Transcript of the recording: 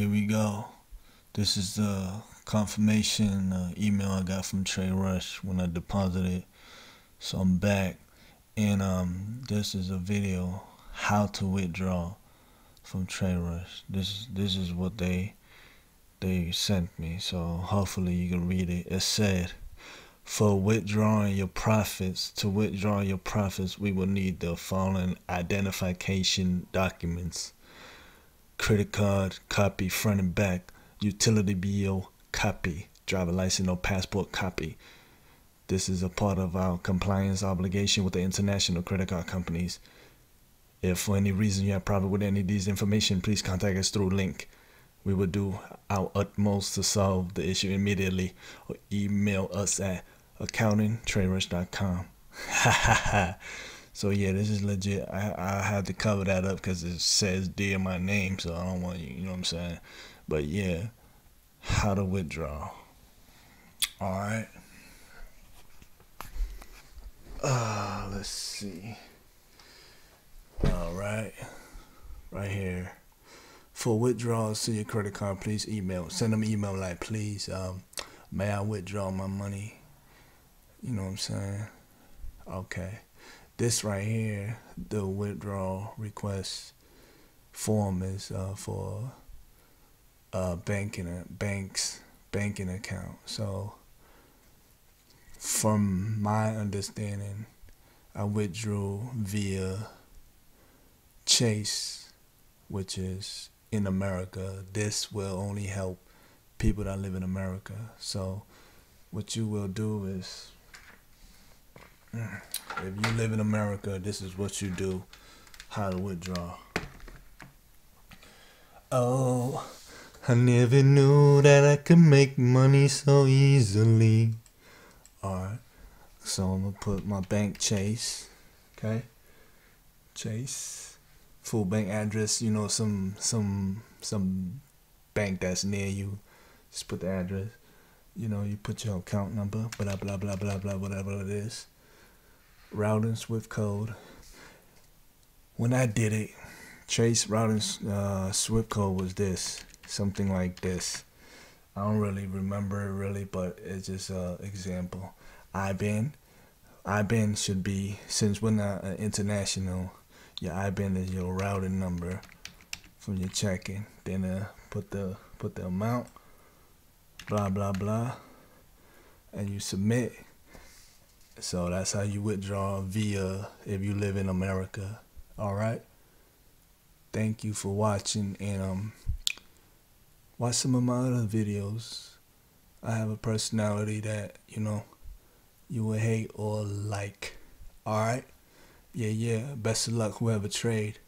Here we go. This is the confirmation uh, email I got from TradeRush when I deposited. So I'm back, and um, this is a video how to withdraw from TradeRush. This is this is what they they sent me. So hopefully you can read it. It said. For withdrawing your profits, to withdraw your profits, we will need the following identification documents credit card copy front and back, utility bill copy, driver license or passport copy. This is a part of our compliance obligation with the international credit card companies. If for any reason you have problem with any of these information, please contact us through link. We will do our utmost to solve the issue immediately or email us at accountingtraderush.com. Ha ha ha. So yeah, this is legit. I I had to cover that up because it says "dear" my name, so I don't want you. You know what I'm saying? But yeah, how to withdraw. All right. Uh, let's see. All right, right here. For withdrawals to your credit card, please email. Send them email like, please, um, may I withdraw my money? You know what I'm saying? Okay this right here, the withdrawal request form is uh, for uh, banking uh, banks banking account. So from my understanding, I withdrew via Chase, which is in America. This will only help people that live in America. So what you will do is Mm. if you live in America, this is what you do. How to withdraw. Oh, I never knew that I could make money so easily. Alright, so I'm gonna put my bank Chase. Okay, Chase, full bank address. You know some some some bank that's near you. Just put the address. You know, you put your account number, blah blah blah blah blah, whatever it is routing Swift code. When I did it, Chase routing uh, Swift code was this, something like this. I don't really remember it really, but it's just an example. IBAN, IBAN should be since we're not international. Your IBAN is your routing number from your checking. Then uh, put the put the amount, blah blah blah, and you submit so that's how you withdraw via if you live in America. All right. Thank you for watching and um watch some of my other videos. I have a personality that, you know, you will hate or like. All right? Yeah, yeah. Best of luck whoever trade.